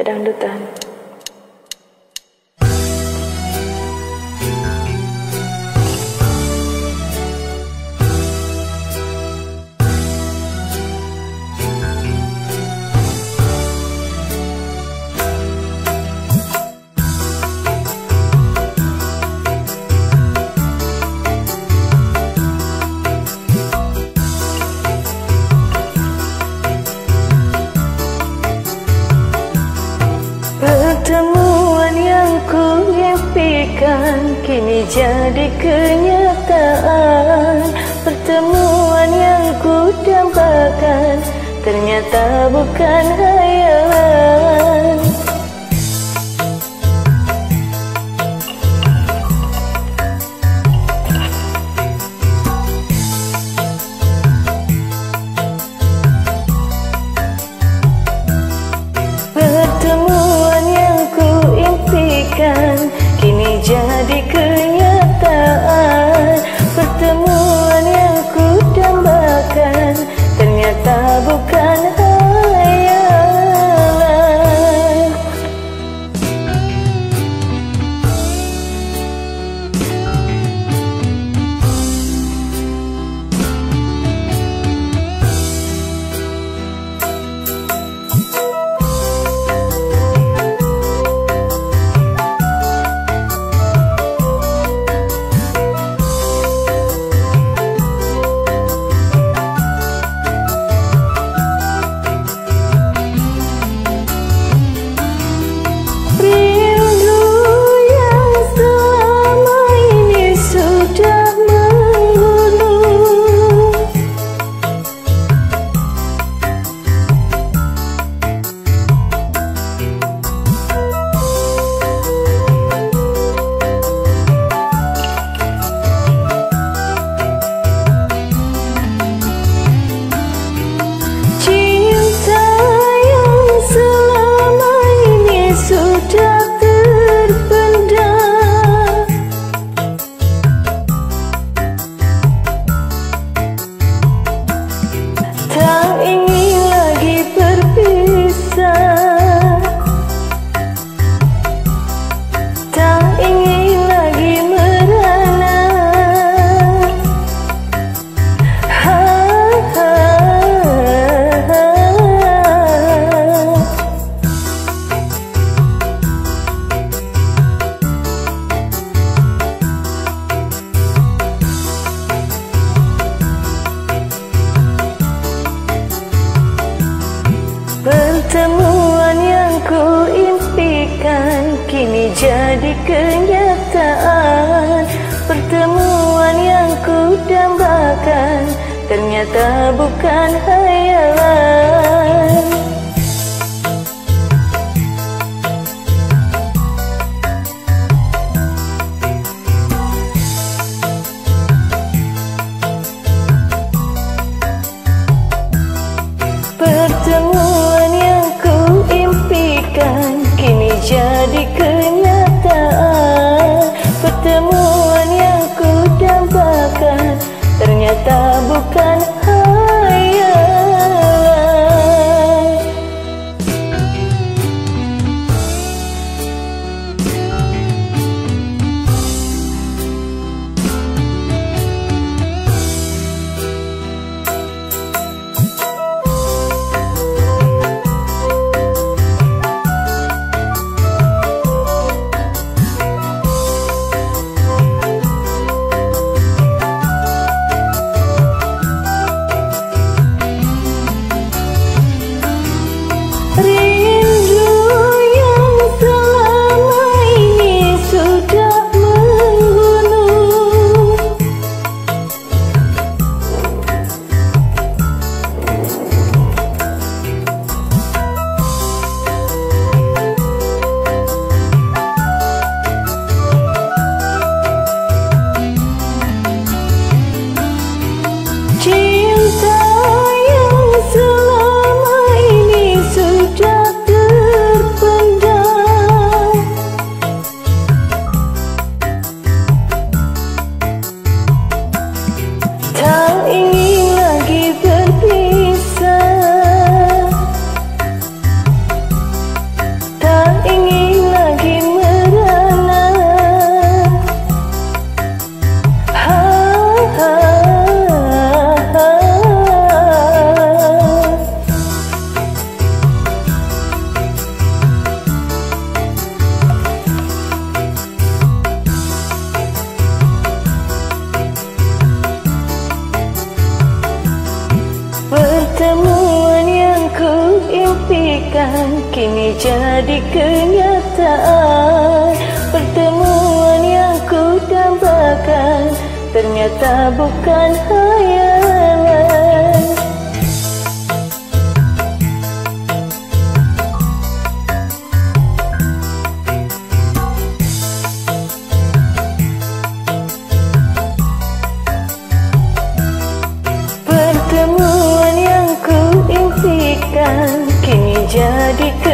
sedang dutan. impian kini jadi kenyataan. Pertemuan yang ku dambakan ternyata bukan hayal jadi kenyataan Pertemuan yang ku dambakan Ternyata bukan hayalan. Impikan Kini jadi kenyataan. Pertemuan yang ku dambakan Ternyata bukan hayalan jadi